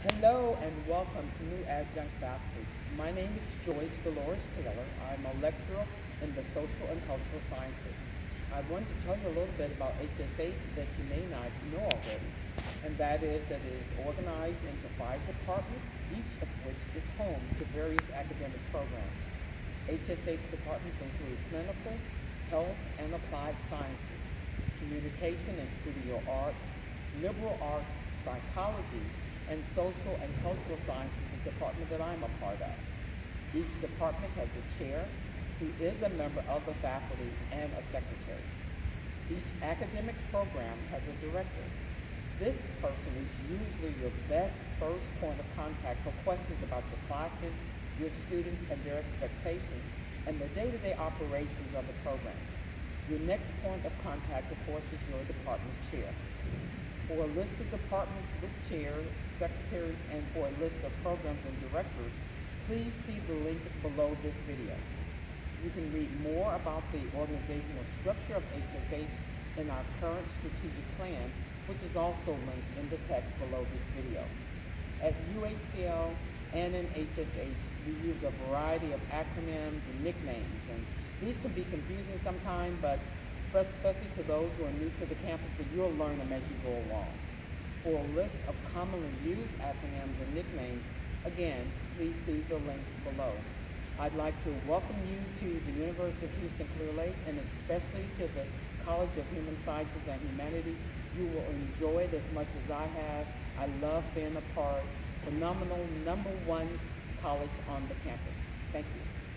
Hello and welcome to new adjunct faculty. My name is Joyce Delores Taylor. I'm a lecturer in the social and cultural sciences. I want to tell you a little bit about HSH that you may not know already, and that is that it is organized into five departments, each of which is home to various academic programs. HSH departments include clinical, health and applied sciences, communication and studio arts, liberal arts, psychology, and social and cultural sciences, department that I'm a part of. Each department has a chair who is a member of the faculty and a secretary. Each academic program has a director. This person is usually your best first point of contact for questions about your classes, your students and their expectations, and the day-to-day operations of the program. Your next point of contact, of course, is your department chair. For a list of departments with chairs, secretaries, and for a list of programs and directors, please see the link below this video. You can read more about the organizational structure of HSH in our current strategic plan, which is also linked in the text below this video. At UHCL and in HSH, we use a variety of acronyms and nicknames, and these can be confusing sometimes, but especially to those who are new to the campus, but you'll learn them as you go along. For a list of commonly used acronyms and nicknames, again, please see the link below. I'd like to welcome you to the University of Houston Clear Lake and especially to the College of Human Sciences and Humanities. You will enjoy it as much as I have. I love being a part. Phenomenal number one college on the campus. Thank you.